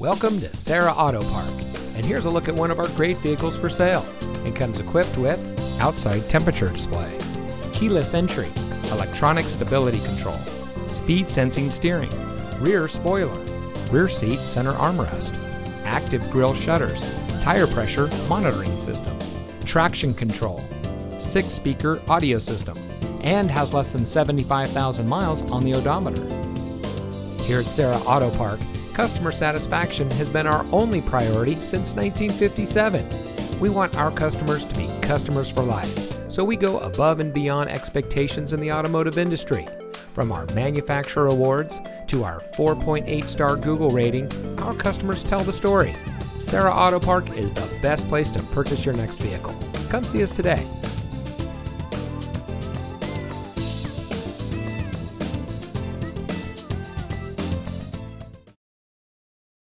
Welcome to Serra Auto Park, and here's a look at one of our great vehicles for sale. It comes equipped with outside temperature display, keyless entry, electronic stability control, speed sensing steering, rear spoiler, rear seat center armrest, active grille shutters, tire pressure monitoring system, traction control, six speaker audio system, and has less than 75,000 miles on the odometer. Here at Serra Auto Park, customer satisfaction has been our only priority since 1957. We want our customers to be customers for life, so we go above and beyond expectations in the automotive industry. From our manufacturer awards to our 4.8 star Google rating, our customers tell the story. Serra Auto Park is the best place to purchase your next vehicle. Come see us today.